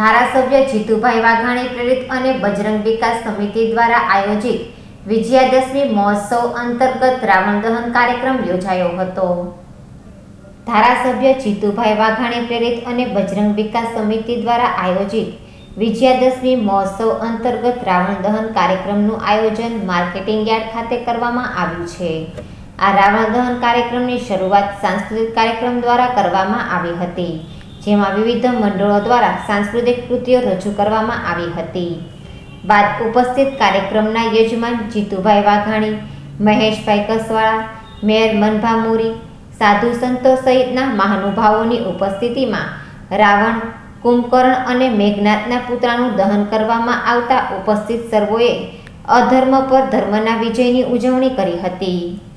ધારાસભ્ય જીતુભાઈ વાઘાણી પ્રેરિત અને બજરંગ વિકાસ સમિતિ દ્વારા આયોજિત વિજયાદશમી મહોત્સવ અંતર્ગત રાવણ દહન કાર્યક્રમ યોજાયો હતો. ધારાસભ્ય જીતુભાઈ વાઘાણી પ્રેરિત અને બજરંગ વિકાસ સમિતિ દ્વારા આયોજિત વિજયાદશમી મહોત્સવ અંતર્ગત રાવણ દહન કાર્યક્રમનું આયોજન માર્કેટિંગ યાર્ડ ખાતે કરવામાં આવ્યું છે. આ રાવણ દહન કાર્યક્રમની શરૂઆત સાંસ્કૃતિક કાર્યક્રમ દ્વારા કરવામાં આવી હતી. જેમાં વિવિધ મંડળો દ્વારા સાંસ્કૃતિક કૃતિઓ રજૂ કરવામાં આવી હતી. બાદ ઉપસ્થિત કાર્યક્રમના યજમાન જીતુભાઈ વાઘાણી, મહેશભાઈ કસવાળા, મેયર મનભા મોરી, સાધુ સંતો સહિતના મહાનુભાવોની ઉપસ્થિતિમાં રાવણ, કુંભકર્ણ અને મેઘનાથના પુતળાનું દહન કરવામાં આવતા ઉપસ્થિત સર્વોએ અધર્મ પર ધર્મના વિજયની ઉજવણી કરી હતી.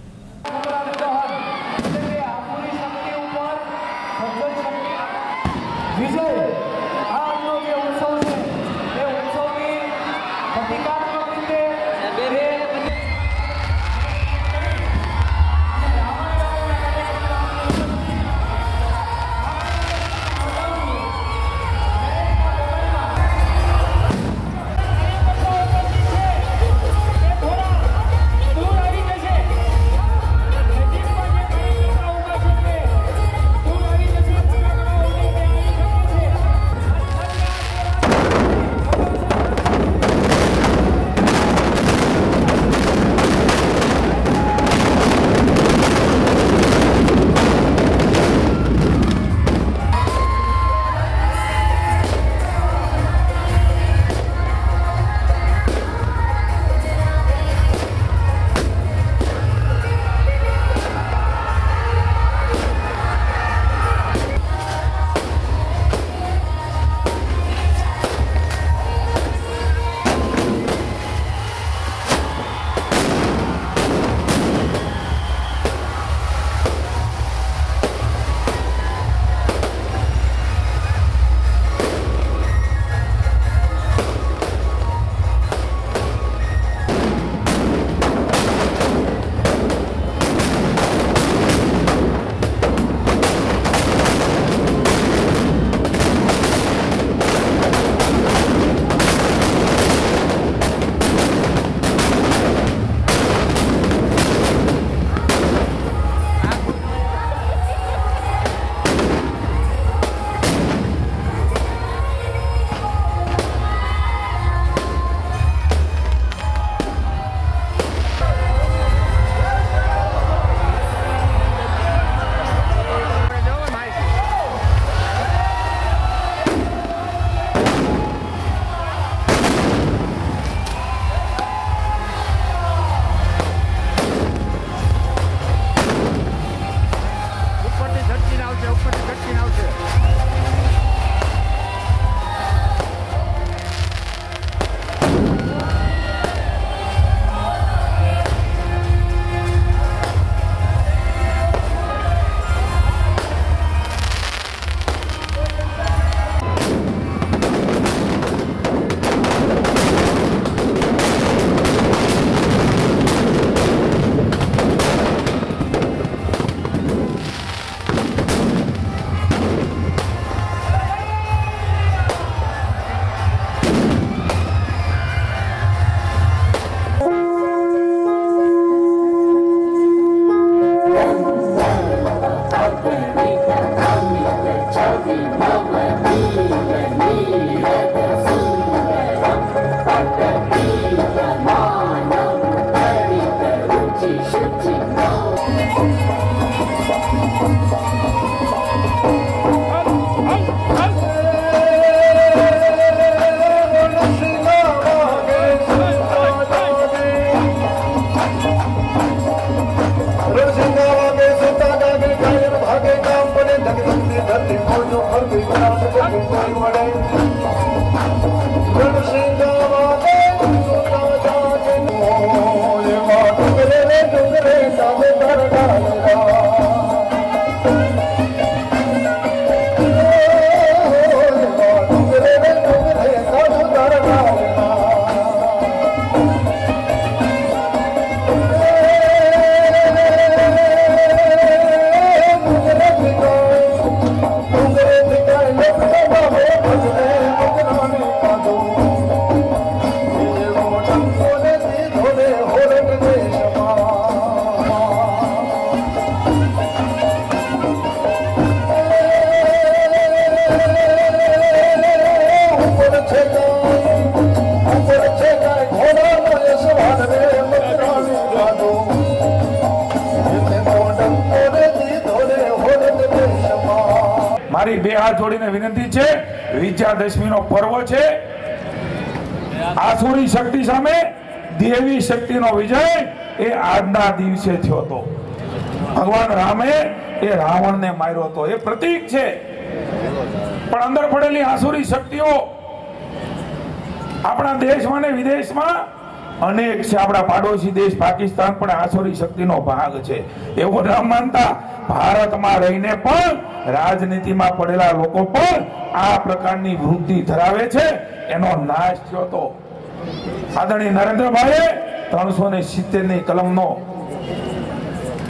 Vai, vai, vai. હાથ જોડીને વિનંતી છે. વિજયાદશમીનો પર્વ છે. આસુરી શક્તિ સામે દેવી શક્તિનો વિજય એ આજના દિવસે થયો હતો. ભગવાન રામે એ રાવણને માર્યો હતો. એ પ્રતીક છે. પણ અંદર પડેલી આસુરી શક્તિઓ આપણા દેશમાં ને વિદેશમાં અનેક છે, આપણા પાડોશી દેશ પાકિસ્તાન પણ આસુરી શક્તિનો ભાગ છે. એવું ન માનતા ભારતમાં રહીને પણ રાજનીતિમાં પડેલા લોકો પણ આ પ્રકારની વૃદ્ધિ ધરાવે છે. એનો નાશ થયો તો આદરણીય નરેન્દ્રભાઈએ ત્રણસો ને સિત્તેરની કલમનો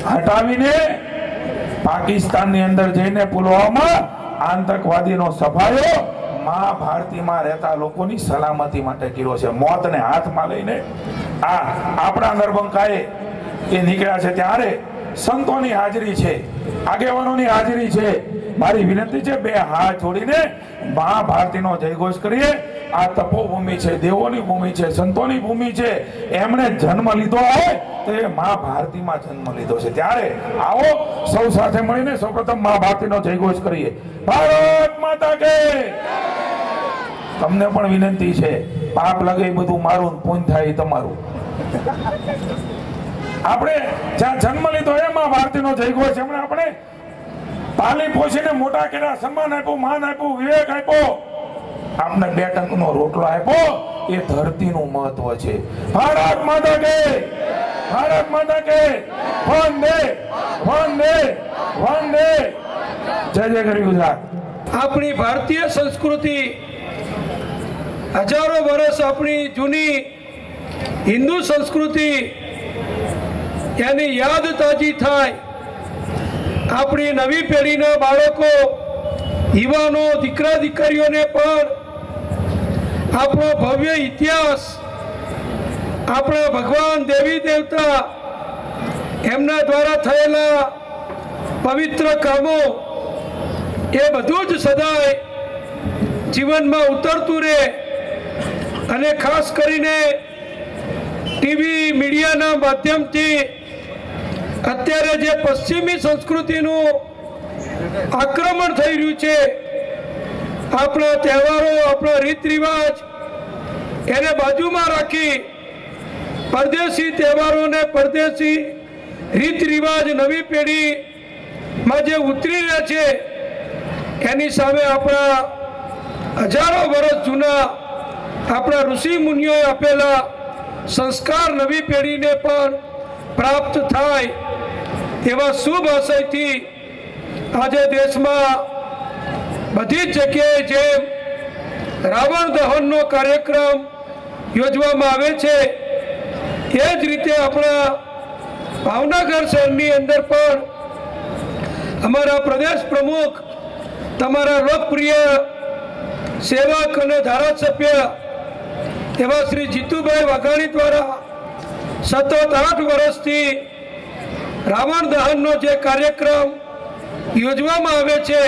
હટાવીને પાકિસ્તાનની અંદર જઈને પુલવામા આતંકવાદીનો સફાયો મા ભારતીમાં રહેતા લોકોની સલામતી માટે કર્યો છે. મોતને હાથમાં લઈને આ આપણા નરબંકાએ એ નીકળ્યા છે ત્યારે સંતોની હાજરી છે, આગેવાનોની હાજરી છે. મારી વિનંતી છે બે હાથ જોડીને મા ભારતીનો જયઘોષ કરીએ. આ તપોભૂમિ છે, દેવોની ભૂમિ છે, સંતોની ભૂમિ છે. એમણે જન્મ લીધો હોય તો એ મા ભારતીમાં જન્મ લીધો છે. ત્યારે આવો સૌ સાથે મળીને સૌપ્રથમ મા ભારતીનો જયઘોષ કરીએ. ભારત તમને પણ વિનંતી છે, પાપ લાગે બધું મારું ને પૂન થાય તમારું. આપણે જ્યાં જન્મ લીધો એ માં ભારતીનો છે. એમણે આપણે પાલી પોષીને મોટા કર્યા, સન્માન આપ્યું, માન આપ્યું, વિવેક આપ્યો. આપને બે ટંકનો રોટલો આપ્યો. એ ધરતીનું મહત્વ છે. ભારત માતા કે ભારત માતા કે વંદે વંદે વંદે. જય જય કરી ગુજરાત. આપણી ભારતીય સંસ્કૃતિ હજારો વર્ષ આપણી જૂની હિન્દુ સંસ્કૃતિ એની યાદ તાજી થાય. આપણી નવી પેઢીના બાળકો, યુવાનો, દીકરા, દીકરીઓને પણ આપણો ભવ્ય ઇતિહાસ, આપણા ભગવાન દેવી દેવતા, એમના દ્વારા થયેલા પવિત્ર કામો, એ બધું જ સદાય જીવનમાં ઉતરતું રહે. અને ખાસ કરીને ટીવી મીડિયાના માધ્યમથી અત્યારે જે પશ્ચિમી સંસ્કૃતિનું આક્રમણ થઈ રહ્યું છે, આપણા તહેવારો, આપણા રીત રિવાજ એને બાજુમાં રાખી પરદેશી તહેવારોને પરદેશી રીત રિવાજ નવી પેઢીમાં જે ઉતરી રહ્યા છે, એની સામે આપણા હજારો વર્ષ જૂના આપણા ઋષિ મુનિઓએ આપેલા સંસ્કાર નવી પેઢીને પણ પ્રાપ્ત થાય એવા શુભ આશયથી આજે દેશમાં બધી જ જગ્યાએ જેમ રાવણ દહનનો કાર્યક્રમ યોજવામાં આવે છે, એ જ રીતે આપણા ભાવનગર શહેરની અંદર પણ અમારા પ્રદેશ પ્રમુખ, તમારા લોકપ્રિય સેવક અને ધારાસભ્ય એવા શ્રી જીતુભાઈ વાઘાણી દ્વારા સતત આઠ વર્ષથી રાવણ દહનનો જે કાર્યક્રમ યોજવામાં આવે છે